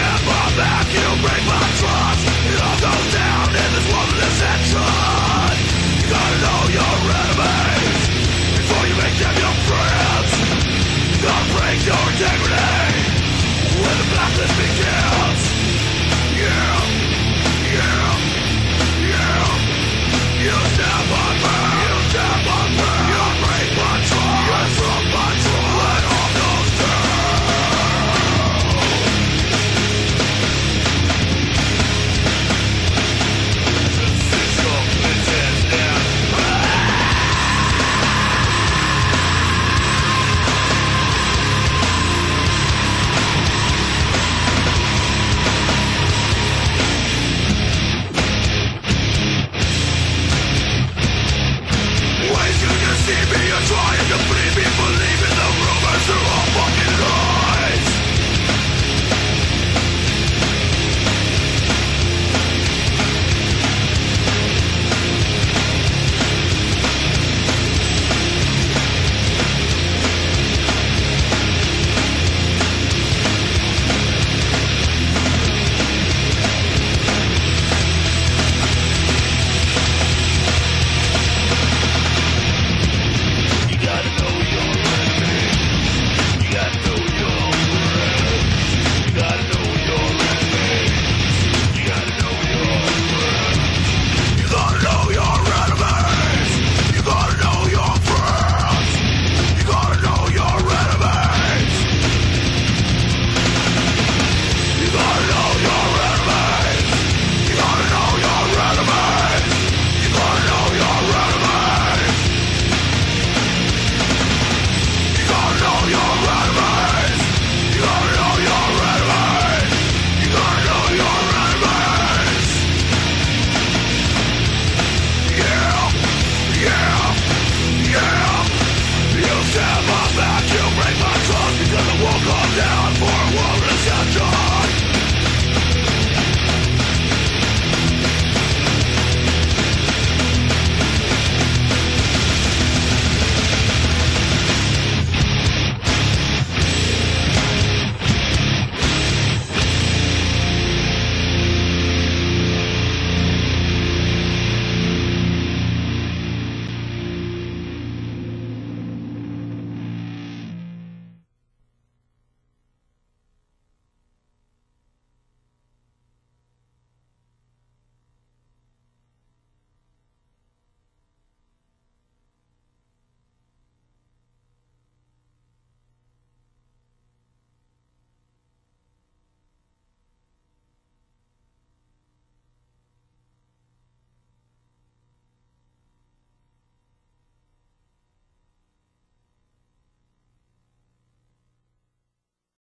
Never back, you break my trust.